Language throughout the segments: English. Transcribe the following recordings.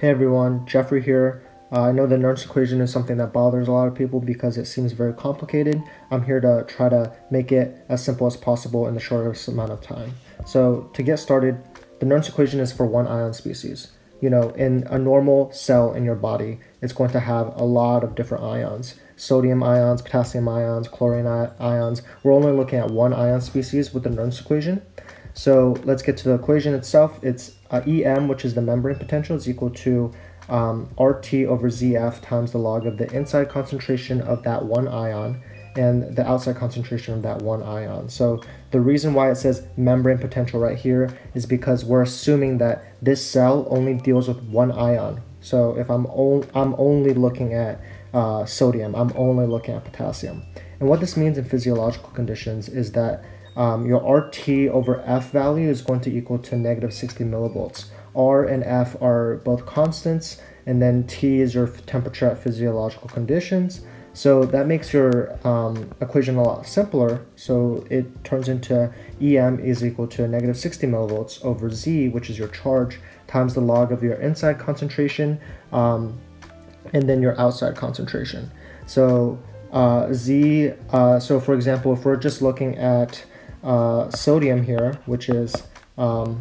Hey everyone, Jeffrey here. Uh, I know the Nernst equation is something that bothers a lot of people because it seems very complicated. I'm here to try to make it as simple as possible in the shortest amount of time. So to get started, the Nernst equation is for one ion species. You know, in a normal cell in your body, it's going to have a lot of different ions. Sodium ions, potassium ions, chlorine ions. We're only looking at one ion species with the Nernst equation. So let's get to the equation itself. It's uh, EM, which is the membrane potential, is equal to um, RT over ZF times the log of the inside concentration of that one ion and the outside concentration of that one ion. So the reason why it says membrane potential right here is because we're assuming that this cell only deals with one ion. So if I'm, on, I'm only looking at uh, sodium, I'm only looking at potassium. And what this means in physiological conditions is that um, your RT over F value is going to equal to negative 60 millivolts. R and F are both constants, and then T is your temperature at physiological conditions. So that makes your um, equation a lot simpler. So it turns into EM is equal to negative 60 millivolts over Z, which is your charge, times the log of your inside concentration, um, and then your outside concentration. So uh, Z, uh, so for example, if we're just looking at uh, sodium here, which is um,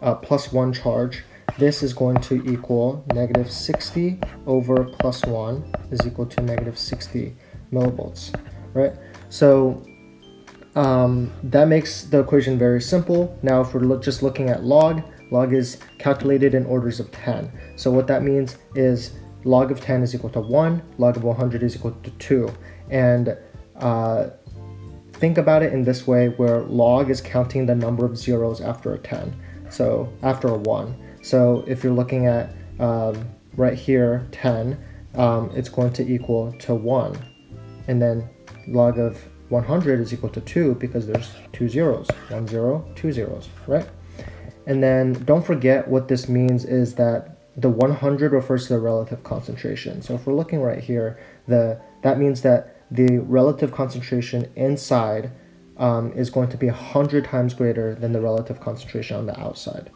a plus one charge, this is going to equal negative 60 over plus 1 is equal to negative 60 millivolts, right? So um, that makes the equation very simple. Now, if we're lo just looking at log, log is calculated in orders of 10. So what that means is log of 10 is equal to 1, log of 100 is equal to 2. And uh, think about it in this way where log is counting the number of zeros after a 10, so after a 1. So if you're looking at um, right here, 10, um, it's going to equal to 1. And then log of 100 is equal to 2 because there's two zeros, one zero, two zeros, right? And then don't forget what this means is that the 100 refers to the relative concentration. So if we're looking right here, the that means that the relative concentration inside um, is going to be 100 times greater than the relative concentration on the outside.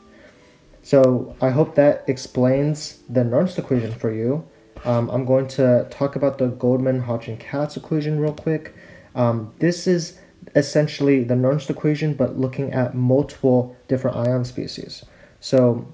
So I hope that explains the Nernst equation for you. Um, I'm going to talk about the Goldman-Hodgkin-Katz equation real quick. Um, this is essentially the Nernst equation, but looking at multiple different ion species. So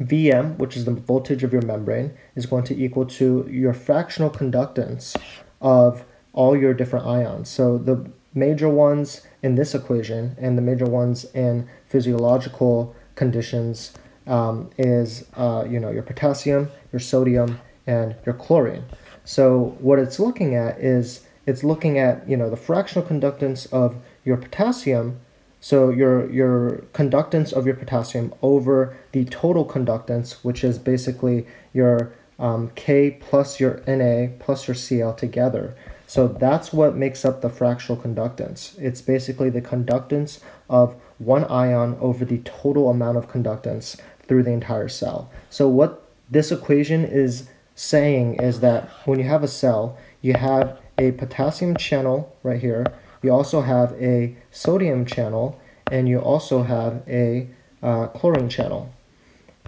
Vm, which is the voltage of your membrane, is going to equal to your fractional conductance of all your different ions. So the major ones in this equation and the major ones in physiological conditions um, is uh, you know your potassium, your sodium, and your chlorine. So what it's looking at is it's looking at you know the fractional conductance of your potassium, so your your conductance of your potassium over the total conductance, which is basically your um, K plus your Na plus your Cl together. So that's what makes up the fractional conductance. It's basically the conductance of one ion over the total amount of conductance through the entire cell. So what this equation is saying is that when you have a cell, you have a potassium channel right here, you also have a sodium channel, and you also have a uh, chlorine channel.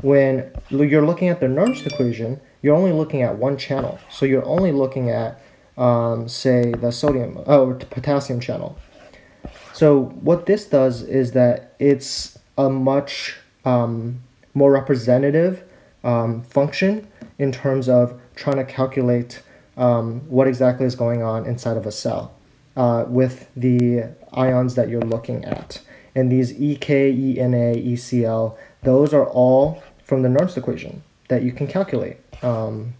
When you're looking at the Nernst equation, you're only looking at one channel. So you're only looking at um, say the sodium oh potassium channel. So what this does is that it's a much um, more representative um, function in terms of trying to calculate um, what exactly is going on inside of a cell uh, with the ions that you're looking at. And these EK, ENA, ECl, those are all from the Nernst equation that you can calculate. Um,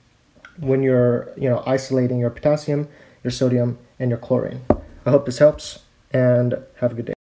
when you're you know isolating your potassium, your sodium, and your chlorine. I hope this helps and have a good day.